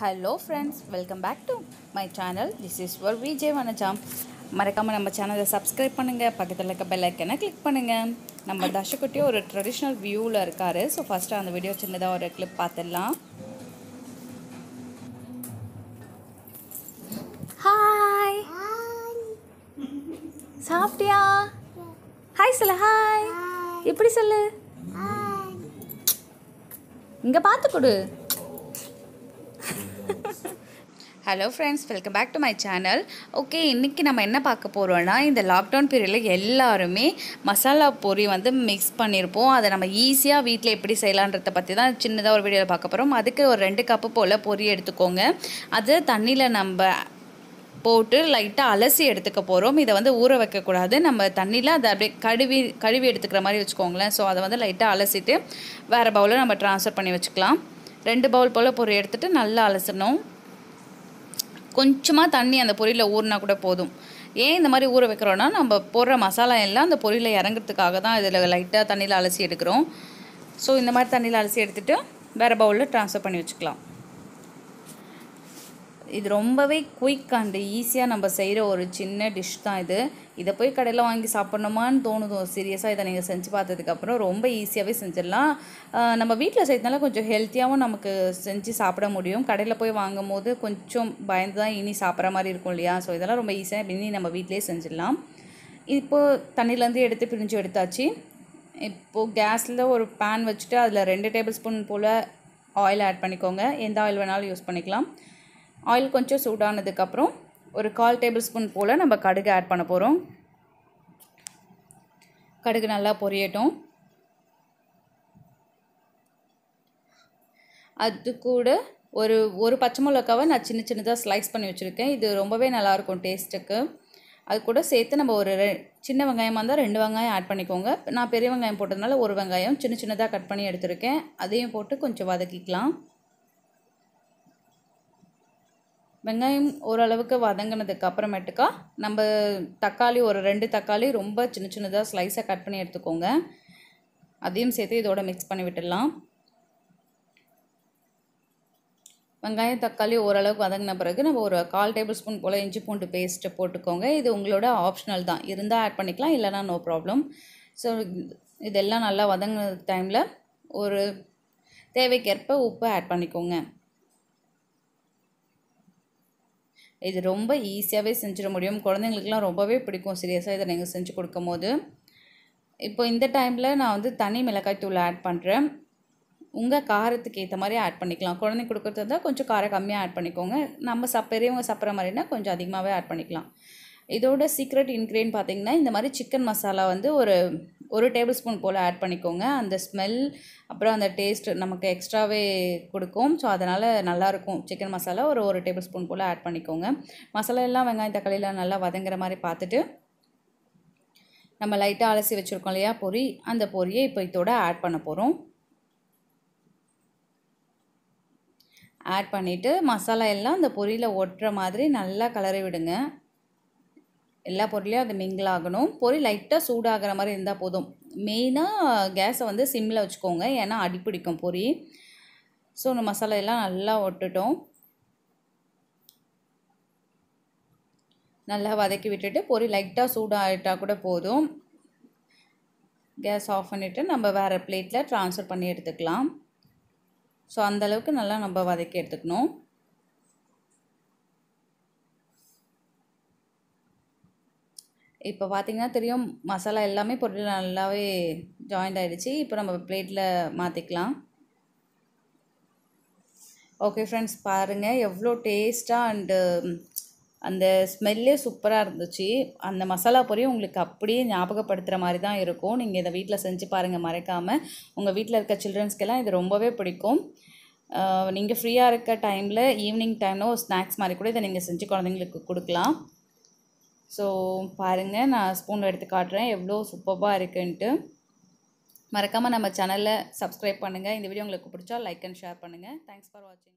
Hello friends welcome back to my channel this is வர் விஜய் வனஜாம் மறக்காமல் நம்ம சேனலை சப்ஸ்கிரைப் பண்ணுங்கள் பக்கத்தில் இருக்க பெல் ஐக்கனை கிளிக் பண்ணுங்கள் நம்ம தர்ஷக்குட்டி ஒரு ட்ரெடிஷ்னல் வியூவில் இருக்கார். ஸோ ஃபஸ்ட்டு அந்த வீடியோ சின்னதாக ஒரு கிளிப் பார்த்துடலாம். ஹாய் சாப்பிட்டியா? ஹாய் சொல்லு. ஹாய் எப்படி சொல்லு? இங்கே பார்த்து கொடு. Hello friends welcome back to my channel okay இன்றைக்கி நம்ம என்ன பார்க்க போகிறோன்னா இந்த லாக்டவுன் பீரியடில் எல்லாருமே மசாலா பொரி வந்து மிக்ஸ் பண்ணியிருப்போம் அதை நம்ம ஈஸியாக வீட்டில் எப்படி செய்யலான்றதை பற்றி தான் சின்னதாக ஒரு வீடியோவில் பார்க்க போகிறோம் அதுக்கு ஒரு ரெண்டு கப்பு போல் பொரி எடுத்துக்கோங்க. அது தண்ணியில் நம்ம போட்டு லைட்டாக அலசி எடுத்துக்க போகிறோம் இதை வந்து ஊற வைக்கக்கூடாது நம்ம தண்ணியில் அதை அப்படியே கழுவி கழுவி எடுத்துக்கிற மாதிரி வச்சுக்கோங்களேன். ஸோ அதை வந்து லைட்டாக அலசிட்டு வேறு பவுலில் நம்ம ட்ரான்ஸ்ஃபர் பண்ணி வச்சுக்கலாம். ரெண்டு பவுல் போல் பொரி எடுத்துகிட்டு நல்லா அலசணும். கொஞ்சமாக தண்ணி அந்த பொரியில் ஊறினா கூட போதும். ஏன் இந்த மாதிரி ஊற வைக்கிறோன்னா நம்ம போடுற மசாலா எல்லாம் அந்த பொரியில் இறங்குறதுக்காக தான் இதில் லைட்டாக தண்ணியில் அலசி எடுக்கிறோம். ஸோ இந்த மாதிரி தண்ணியில் அலசி எடுத்துகிட்டு வேறு பவுலில் ட்ரான்ஸ்ஃபர் பண்ணி வச்சுக்கலாம். இது ரொம்பவே குயிக் அண்ட் ஈஸியாக நம்ம செய்கிற ஒரு சின்ன டிஷ் தான் இது. இதை போய் கடையில் வாங்கி சாப்பிட்ணுமான்னு தோணுதோ சீரியஸாக இதை நீங்கள் செஞ்சு பார்த்ததுக்கப்புறம் ரொம்ப ஈஸியாகவே செஞ்சிடலாம். நம்ம வீட்டில் செய்யறதுனால கொஞ்சம் ஹெல்த்தியாகவும் நமக்கு செஞ்சு சாப்பிட முடியும். கடையில் போய் வாங்கும் போது கொஞ்சம் பயந்து தான் இனி சாப்பிட்ற மாதிரி இருக்கும் இல்லையா? ஸோ இதெல்லாம் ரொம்ப ஈஸியாக இனி நம்ம வீட்டிலே செஞ்சிடலாம். இப்போது தண்ணியிலேருந்து எடுத்து பிரிஞ்சு எடுத்தாச்சு. இப்போது கேஸில் ஒரு பேன் வச்சுட்டு அதில் ரெண்டு டேபிள் ஸ்பூன் போல் ஆயில் ஆட் பண்ணிக்கோங்க. எந்த ஆயில் வேணாலும் யூஸ் பண்ணிக்கலாம். ஆயில் கொஞ்சம் சூடானதுக்கப்புறம் ஒரு கால் டேபிள் ஸ்பூன் போல் நம்ம கடுகு ஆட் பண்ண போகிறோம் கடுகு நல்லா பொரியட்டும். அது கூட ஒரு ஒரு பச்சை மிளகாவை நான் சின்ன சின்னதாக ஸ்லைஸ் பண்ணி வச்சுருக்கேன். இது ரொம்பவே நல்லாயிருக்கும் டேஸ்ட்டுக்கு அது கூட சேர்த்து நம்ம ஒரு ரெ சின்ன வெங்காயமாக இருந்தால் ரெண்டு வெங்காயம் ஆட் பண்ணிக்கோங்க. நான் பெரிய வெங்காயம் போட்டதுனால ஒரு வெங்காயம் சின்ன சின்னதாக கட் பண்ணி எடுத்திருக்கேன். அதையும் போட்டு கொஞ்சம் வதக்கிக்கலாம். வெங்காயம் ஓரளவுக்கு வதங்கினதுக்கு அப்புறமேட்டுக்கா நம்ம தக்காளி ஒரு ரெண்டு தக்காளி ரொம்ப சின்ன சின்னதாக ஸ்லைஸாக கட் பண்ணி எடுத்துக்கோங்க. அதையும் சேர்த்து இதோட மிக்ஸ் பண்ணி விட்டுடலாம். வெங்காயம் தக்காளி ஓரளவுக்கு வதங்கின பிறகு நம்ம ஒரு கால் டேபிள் ஸ்பூன் போல் இஞ்சி பூண்டு பேஸ்ட்டு போட்டுக்கோங்க. இது உங்களோட ஆப்ஷனல் தான். இருந்தால் ஆட் பண்ணிக்கலாம் இல்லைனா நோ ப்ராப்ளம் ஸோ இதெல்லாம் நல்லா வதங்கின டைமில் ஒரு தேவைக்கேற்ப உப்பு ஆட் பண்ணிக்கோங்க. இது ரொம்ப ஈஸியாகவே செஞ்சிட முடியும். குழந்தைங்களுக்குலாம் ரொம்பவே பிடிக்கும். சீரியஸாக இதை நீங்கள் செஞ்சு கொடுக்கும் போது இப்போ இந்த டைமில் நான் வந்து தனி மிளகாய் தூள் ஆட் பண்ணுறேன் உங்கள் காரத்துக்கு ஏற்ற மாதிரி ஆட் பண்ணிக்கலாம். குழந்தைங்க கொடுக்குறது இருந்தால் கொஞ்சம் காரம் கம்மியாக ஆட் பண்ணிக்கோங்க. நம்ம சப் பெரியவங்க சாப்பிட்ற மாதிரினா கொஞ்சம் அதிகமாகவே ஆட் பண்ணிக்கலாம். இதோட சீக்ரெட் இன்க்ரீடியன்ட் பார்த்திங்கன்னா இந்த மாதிரி சிக்கன் மசாலா வந்து ஒரு ஒரு டேபிள் ஸ்பூன் போல் ஆட் பண்ணிக்கோங்க. அந்த ஸ்மெல் அப்புறம் அந்த டேஸ்ட் நமக்கு எக்ஸ்ட்ராவே கொடுக்கும். ஸோ அதனால் நல்லாயிருக்கும். சிக்கன் மசாலா ஒரு ஒரு டேபிள் ஸ்பூன் போல் ஆட் பண்ணிக்கோங்க. மசாலா எல்லாம் வெங்காயம் தக்காளியெலாம் நல்லா வதங்குற மாதிரி பார்த்துட்டு நம்ம லைட்டாக அலசி வச்சுருக்கோம் இல்லையா பொரி அந்த பொரியை இப்போ இதோட ஆட் பண்ண போகிறோம் ஆட் பண்ணிவிட்டு மசாலா எல்லாம் அந்த பொரியில் ஒட்டுற மாதிரி நல்லா கலரை விடுங்க. எல்லா பொருளையும் அது மிங்கிள் ஆகணும். பொரி லைட்டாக சூடாகிற மாதிரி இருந்தால் போதும். மெயினாக கேஸை வந்து சிம்மில் வச்சுக்கோங்க. ஏன்னா அடிப்பிடிக்கும் பொரி ஸோ இந்த மசாலா எல்லாம் நல்லா ஒட்டுட்டோம். நல்லா வதக்கி விட்டுட்டு பொரி லைட்டாக சூடாகிட்டால் கூட போதும். கேஸ் ஆஃப் பண்ணிவிட்டு நம்ம வேறு பிளேட்டில் ட்ரான்ஸ்ஃபர் பண்ணி எடுத்துக்கலாம். ஸோ அந்தளவுக்கு நல்லா நம்ம வதக்கி எடுத்துக்கணும். இப்போ பார்த்தீங்கன்னா தெரியும் மசாலா எல்லாமே பொருள் நல்லாவே ஜாயிண்ட் ஆகிடுச்சு இப்போ நம்ம பிளேட்டில் மாற்றிக்கலாம் ஓகே ஃப்ரெண்ட்ஸ் பாருங்கள் எவ்வளோ டேஸ்ட்டாக அண்டு அந்த ஸ்மெல்லே சூப்பராக இருந்துச்சு. அந்த மசாலா பொரியும் உங்களுக்கு அப்படியே ஞாபகப்படுத்துகிற மாதிரி தான் இருக்கும். நீங்கள் இதை வீட்டில் செஞ்சு பாருங்கள் மறைக்காமல் உங்கள் வீட்டில் இருக்க சில்ட்ரன்ஸ்க்கெல்லாம் இது ரொம்பவே பிடிக்கும். நீங்கள் ஃப்ரீயாக இருக்க டைமில் ஈவினிங் டைமில் ஒரு ஸ்நாக்ஸ் மாதிரி கூட இதை நீங்கள் செஞ்சு குழந்தைங்களுக்கு கொடுக்கலாம். ஸோ பாருங்கள் நான் ஸ்பூன் எடுத்து காட்டுறேன். எவ்வளோ சூப்பராக இருக்குன்ட்டு. மறக்காமல் நம்ம சேனலில் சப்ஸ்கிரைப் பண்ணுங்கள் இந்த வீடியோ உங்களுக்கு பிடிச்சா லைக் அண்ட் ஷேர் பண்ணுங்கள் தேங்க்ஸ் ஃபார் வாட்சிங்